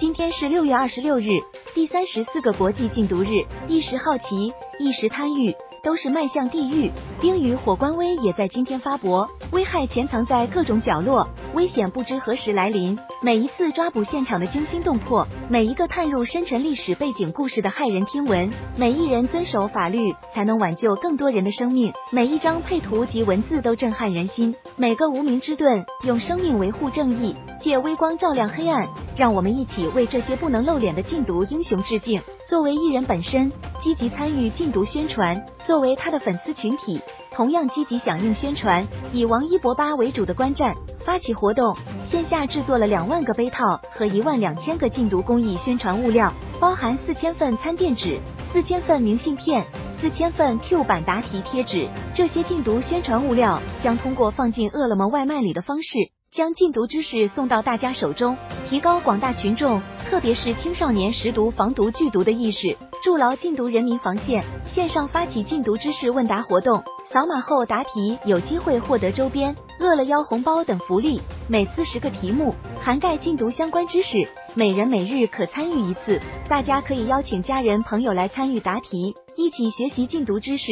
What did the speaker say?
今天是六月二十六日，第三十四个国际禁毒日。一时好奇，一时贪欲。都是迈向地狱。冰与火官微也在今天发博，危害潜藏在各种角落，危险不知何时来临。每一次抓捕现场的惊心动魄，每一个探入深沉历史背景故事的骇人听闻，每一人遵守法律才能挽救更多人的生命，每一张配图及文字都震撼人心。每个无名之盾用生命维护正义，借微光照亮黑暗。让我们一起为这些不能露脸的禁毒英雄致敬。作为艺人本身，积极参与禁毒宣传；作为他的粉丝群体，同样积极响应宣传。以王一博吧为主的观战发起活动，线下制作了两万个杯套和一万两千个禁毒公益宣传物料，包含四千份餐垫纸、四千份明信片、四千份 Q 版答题贴纸。这些禁毒宣传物料将通过放进饿了么外卖里的方式，将禁毒知识送到大家手中，提高广大群众。特别是青少年识毒、防毒、拒毒的意识，筑牢禁毒人民防线。线上发起禁毒知识问答活动，扫码后答题有机会获得周边、饿了腰红包等福利。每次十个题目，涵盖禁毒相关知识，每人每日可参与一次。大家可以邀请家人朋友来参与答题，一起学习禁毒知识。